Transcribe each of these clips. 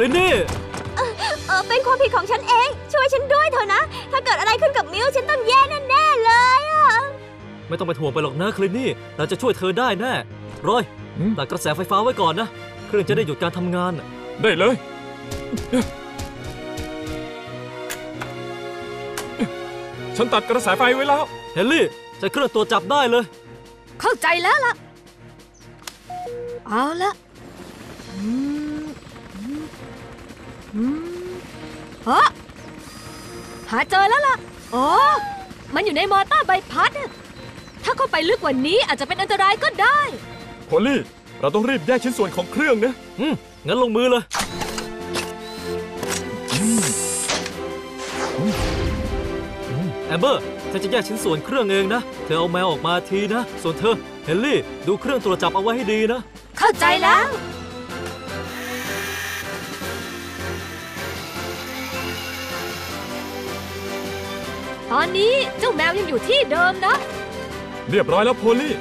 ลินนี่ เออเป็นความผิดของฉันเอง ช่วยฉันด้วยเถอะนะ ถ้าเกิดอะไรขึ้นกับมิวฉันต้องแย่แน่ๆเลยอะไม่ต้องไปถ่วงไปหรอกนะคลินนี่ เราจะช่วยเธอได้แน่รอยอืม ตัดกระแสไฟฟ้าไว้ก่อนนะ เครื่องจะได้หยุดการทำงานน่ะได้เลย ฉันตัดกระแสไฟไว้แล้ว เฮนรี่ใช้เครื่องตัวจับได้เลย เข้าใจแล้วล่ะ เอาละอืมอืมอืม ฮะหาเจอแล้วล่ะ อ๋อ มันอยู่ในมอเตอร์ใบพัดอะถ้าเข้าไปลึกกว่านี้อาจจะเป็นอันตรายก็ได้โพลี่ เราต้องรีบแยกชิ้นส่วนของเครื่องนะ อืม งั้นลงมือเลย แอมเบอร์ฉันจะแยกชิ้นส่วนเครื่องเองนะ เธอเอาแมวออกมาทีนะ ส่วนเธอ เฮนรี่ ดูเครื่องตรวจจับเอาไว้ให้ดีนะ เข้าใจแล้ว อนนี้เจ้าแมวยังอยู่ที่เดิมนะ เรียบร้อยแล้วโพลี่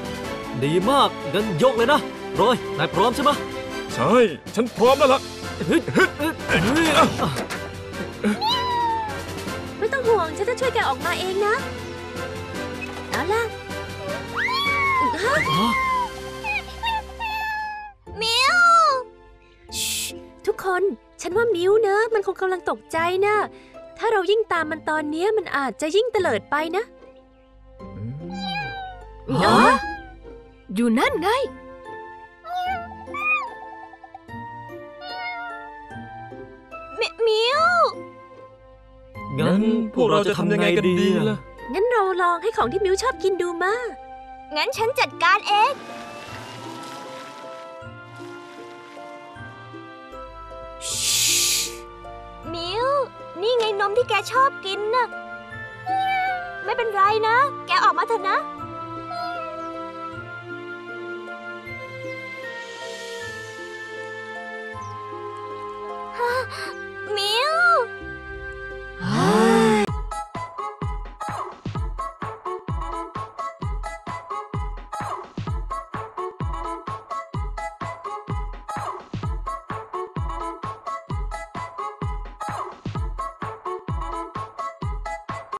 ดีมากงั้นยกเลยนะรอยนายพร้อมใช่ไหมใช่ ฉันพร้อมแล้วล่ะเฮ้ยเฮ้ยเฮ้ยเฮ้ยอะไม่ต้องห่วง ฉันจะช่วยแกออกมาเองนะ เอาล่ะมิวทุกคน ฉันว่ามิวเนอะมันคงกำลังตกใจนะ ถ้าเรายิ่งตามมันตอนเนี้ยมันอาจจะยิ่งเตลิดไปนะฮะอยู่นั่นไงมิมิวงั้นพวกเราจะทำยังไงกันดีล่ะ งั้นเราลองให้ของที่มิวชอบกินดูมา งั้นฉันจัดการเอง นี่ไงนมที่แกชอบกินน่ะ ไม่เป็นไรนะ แกออกมาเถอะนะ มี